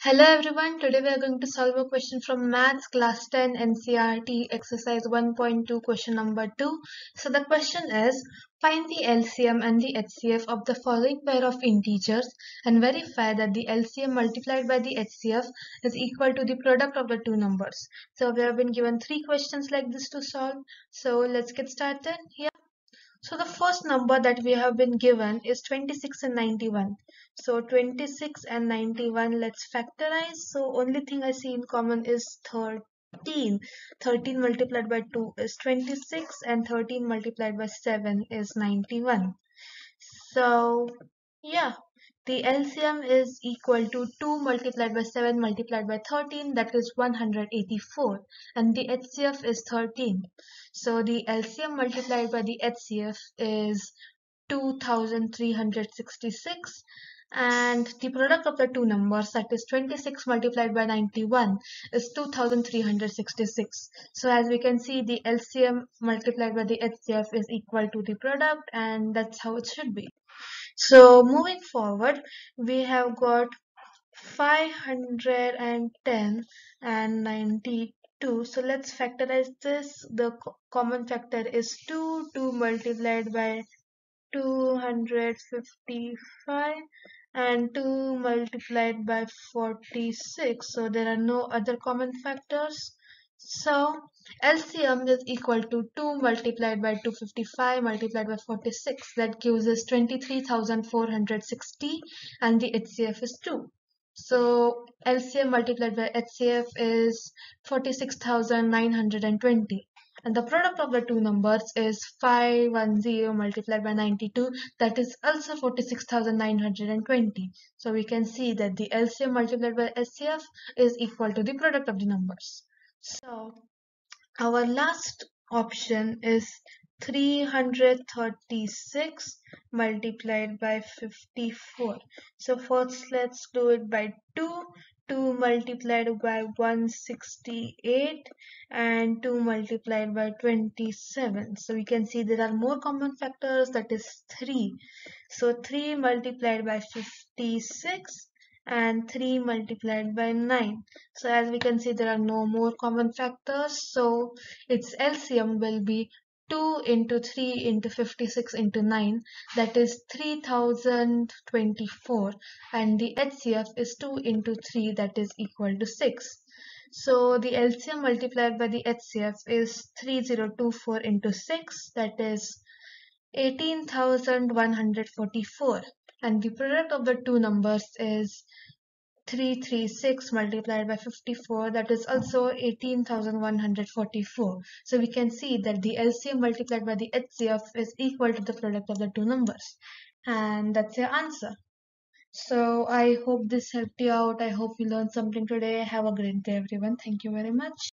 Hello everyone, today we are going to solve a question from Maths Class 10 NCERT exercise 1.2 question number 2. So the question is, find the LCM and the HCF of the following pair of integers and verify that the LCM multiplied by the HCF is equal to the product of the two numbers. So we have been given three questions like this to solve. So let's get started. Yeah. So the first number that we have been given is 26 and 91. So 26 and 91, let's factorize. So only thing I see in common is 13. 13 multiplied by 2 is 26 and 13 multiplied by 7 is 91. So yeah, the LCM is equal to 2 multiplied by 7 multiplied by 13 that is 184 and the HCF is 13. So the LCM multiplied by the HCF is 2366 and the product of the two numbers that is 26 multiplied by 91 is 2366 so as we can see the LCM multiplied by the HCF is equal to the product and that's how it should be so moving forward, we have got 510 and 92. So let's factorize this. The common factor is 2, 2 multiplied by 255 and 2 multiplied by 46. So there are no other common factors. So LCM is equal to 2 multiplied by 255 multiplied by 46 that gives us 23,460 and the HCF is 2. So LCM multiplied by HCF is 46,920 and the product of the two numbers is 510 multiplied by 92 that is also 46,920 so we can see that the LCM multiplied by HCF is equal to the product of the numbers so our last option is 336 multiplied by 54. So first let's do it by 2. 2 multiplied by 168 and 2 multiplied by 27. So we can see there are more common factors that is 3. So 3 multiplied by 56 and 3 multiplied by 9. So as we can see there are no more common factors. So its LCM will be 2 into 3 into 56 into 9 that is 3024 and the HCF is 2 into 3 that is equal to 6. So the LCM multiplied by the HCF is 3024 into 6 that is 18144 and the product of the two numbers is 336 multiplied by 54 that is also 18,144 so we can see that the LCM multiplied by the HCF is equal to the product of the two numbers. And that's your answer. So I hope this helped you out. I hope you learned something today. Have a great day everyone. Thank you very much